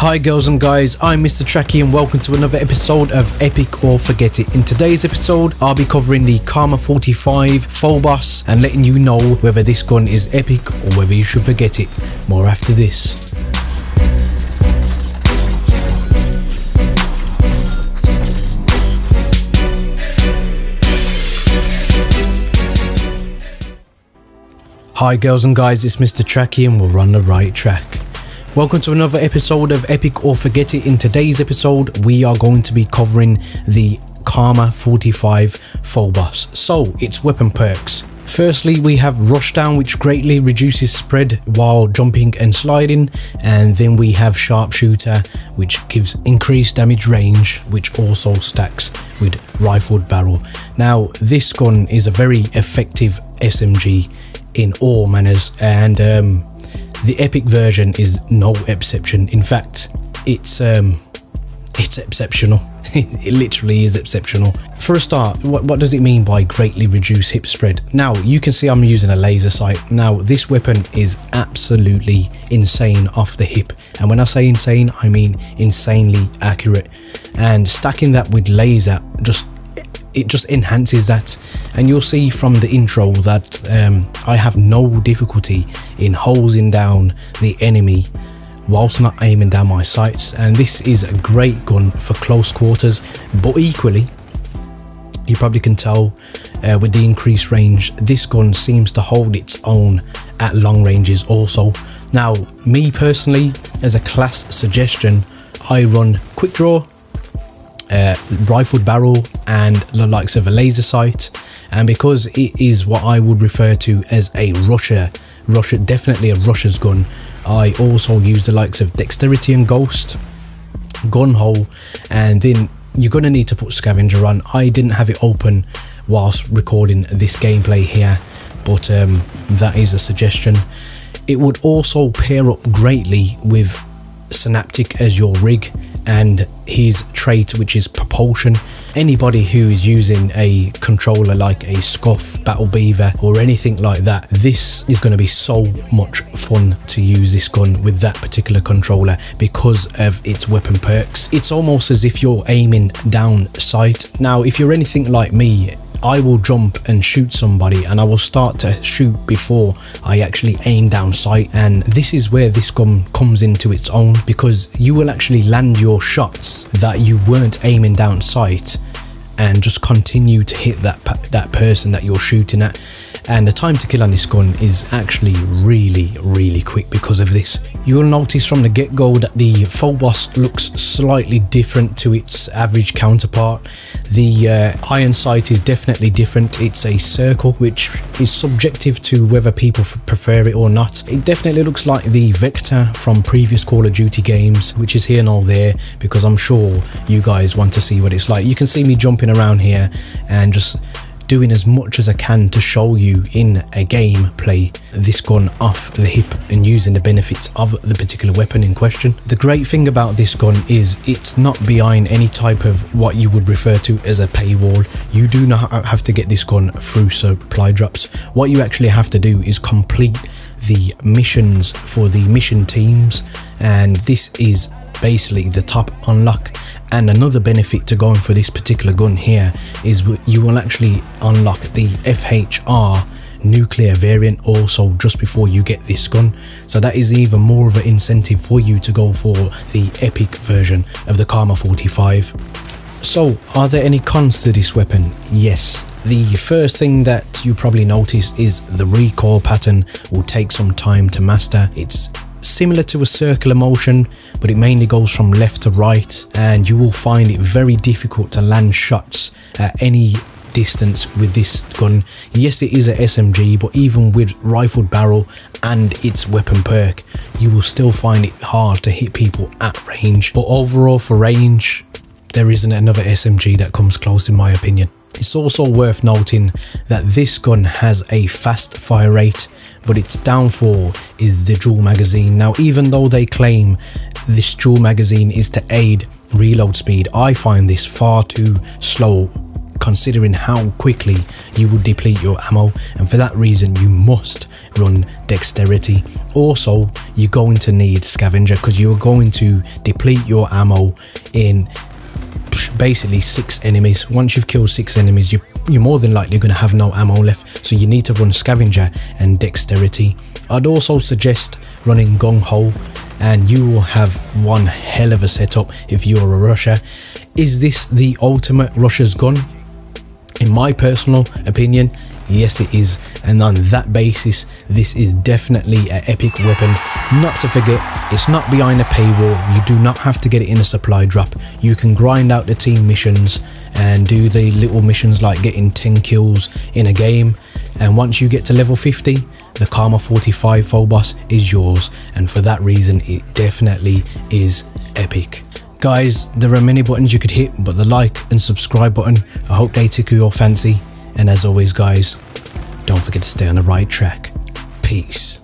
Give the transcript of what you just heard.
Hi girls and guys, I'm Mr. Trakky and welcome to another episode of Epic or Forget It. In today's episode, I'll be covering the Karma 45 Phobos and letting you know whether this gun is epic or whether you should forget it. More after this. Hi girls and guys, it's Mr. Trakky and we're on the right track. Welcome to another episode of Epic or Forget It. In today's episode, we are going to be covering the Karma 45 Phobos. So, its weapon perks. Firstly, we have Rushdown, which greatly reduces spread while jumping and sliding, and then we have Sharpshooter, which gives increased damage range, which also stacks with Rifled Barrel. Now, this gun is a very effective SMG in all manners, and um, the epic version is no exception. In fact, it's um, it's exceptional. it literally is exceptional. For a start, what, what does it mean by greatly reduce hip spread? Now, you can see I'm using a laser sight. Now, this weapon is absolutely insane off the hip. And when I say insane, I mean insanely accurate. And stacking that with laser just it just enhances that. And you'll see from the intro that um, I have no difficulty in hosing down the enemy whilst not aiming down my sights. And this is a great gun for close quarters but equally you probably can tell uh, with the increased range this gun seems to hold its own at long ranges also. Now me personally as a class suggestion I run quick draw uh, rifled barrel and the likes of a laser sight. And because it is what I would refer to as a rusher rusher definitely a rusher's gun I also use the likes of dexterity and ghost Gung Ho and then you're going to need to put scavenger on. I didn't have it open whilst recording this gameplay here but um, that is a suggestion. It would also pair up greatly with synaptic as your rig and his trait which is propulsion. Anybody who is using a controller like a SCUF battle beaver or anything like that this is going to be so much fun to use this gun with that particular controller because of its weapon perks. It's almost as if you're aiming down sight. Now if you're anything like me I will jump and shoot somebody and I will start to shoot before I actually aim down sight. And this is where this gun comes into its own because you will actually land your shots that you weren't aiming down sight and just continue to hit that that person that you're shooting at and the time to kill on this gun is actually really really quick because of this. You'll notice from the get-go that the Phobos looks slightly different to its average counterpart. The uh, iron sight is definitely different. It's a circle which is subjective to whether people prefer it or not. It definitely looks like the Vector from previous Call of Duty games which is here and all there because I'm sure you guys want to see what it's like. You can see me jumping around here and just doing as much as I can to show you in a game play this gun off the hip and using the benefits of the particular weapon in question. The great thing about this gun is it's not behind any type of what you would refer to as a paywall. You do not have to get this gun through supply drops. What you actually have to do is complete the missions for the mission teams and this is basically the top unlock and another benefit to going for this particular gun here is you will actually unlock the FHR nuclear variant also just before you get this gun. So that is even more of an incentive for you to go for the epic version of the Karma 45 so are there any cons to this weapon? Yes. The first thing that you probably notice is the recoil pattern will take some time to master. It's similar to a circular motion but it mainly goes from left to right and you will find it very difficult to land shots at any distance with this gun. Yes it is a smg but even with rifled barrel and its weapon perk you will still find it hard to hit people at range. But overall for range there isn't another smg that comes close in my opinion. It's also worth noting that this gun has a fast fire rate but its downfall is the dual magazine. Now even though they claim this dual magazine is to aid reload speed, I find this far too slow considering how quickly you will deplete your ammo. And for that reason you must run dexterity. Also you're going to need scavenger because you're going to deplete your ammo in basically six enemies. Once you've killed six enemies you you're more than likely going to have no ammo left so you need to run scavenger and dexterity. I'd also suggest running Gung Ho and you will have one hell of a setup if you're a rusher. Is this the ultimate rusher's gun? In my personal opinion yes it is. And on that basis this is definitely an epic weapon. Not to forget it's not behind a paywall. You do not have to get it in a supply drop. You can grind out the team missions and do the little missions like getting 10 kills in a game. And once you get to level 50 the Karma 45 Phobos is yours. And for that reason it definitely is epic. Guys there are many buttons you could hit but the like and subscribe button I hope they tickle your fancy and as always guys, don't forget to stay on the right track. Peace.